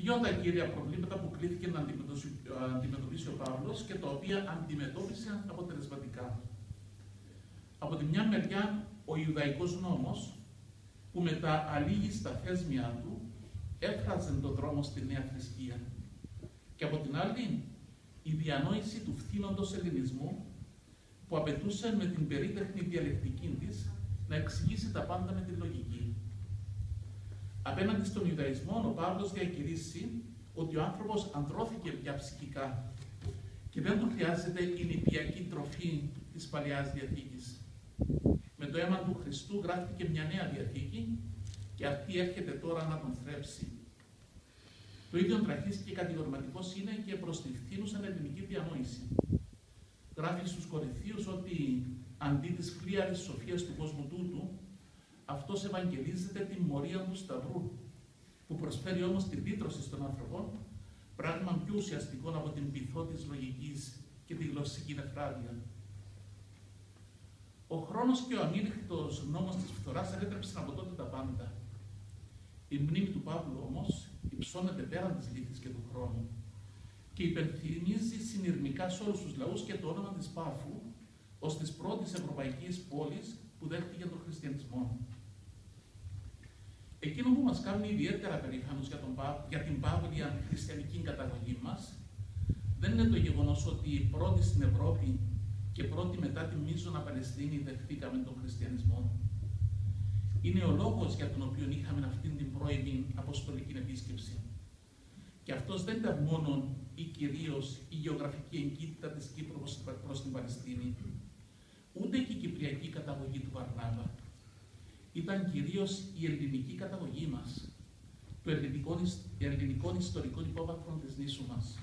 Δύο τα κύρια προβλήματα που κλήθηκε να αντιμετωπίσει ο Παύλος και τα οποία αντιμετώπισε αποτελεσματικά. Από τη μια μεριά ο Ιουδαϊκός νόμος που με τα αλήγιστα θέσμια του έφραζε τον δρόμο στη νέα θρησκεία. Και από την άλλη η διανόηση του φθήνοντος ελληνισμού που απαιτούσε με την περίτεχνη διαλεκτική της να εξηγήσει τα πάντα με τη λογική. Απέναντι στον Ιουδαϊσμό, ο Παύλος διακηρύσει ότι ο άνθρωπος ανδρώθηκε πια ψυχικά και δεν του χρειάζεται η νηπιακή τροφή της Παλαιάς Διαθήκης. Με το αίμα του Χριστού γράφτηκε μια νέα Διαθήκη και αυτή έρχεται τώρα να τον θρέψει. Το ίδιο τραχής και κατηγορηματικός είναι και προς τη φθήνουσα ελληνική διανόηση. Γράφει στους Κορινθίους ότι αντί της φλίαρης σοφίας του κόσμου τούτου, αυτός ευαγγελίζεται τη μορία του Σταυρού, που προσφέρει όμως την λύτρωση των ανθρώπων, πράγμα πιο ουσιαστικό από την πυθό της λογικής και τη γλωσσική νεφράδια. Ο χρόνος και ο αμήλικτο νόμος της φθοράς ανέτρεψαν από τότε τα πάντα. Η μνήμη του Παύλου όμως υψώνεται πέραν της λύθη και του χρόνου και υπενθυμίζει συνειρμικά σε όλους τους λαούς και το όνομα της Πάφου ως της πρώτης ευρωπαϊκής πόλης που δέχτηκε τον χριστιανισμό. Εκείνο που μας κάνει ιδιαίτερα περήφανος για, για την παύλια χριστιανική καταγωγή μας δεν είναι το γεγονός ότι πρώτη στην Ευρώπη και πρώτη μετά τη μείζωνα Παλαιστίνη δεχτήκαμε τον χριστιανισμό. Είναι ο λόγος για τον οποίο είχαμε αυτήν την πρώιμη αποστολική επίσκεψη. Και αυτός δεν ήταν μόνο ή κυρίως η γεωγραφική εγκύτητα της Κύπρου προς την Παλαιστίνη, ούτε και η κυπριακή καταγωγή του Βαρνάβα. Ήταν κυρίως η ελληνική καταγωγή μας, το ελληνικό, ελληνικό ιστορικό υπόβαθρο της νήσου μας.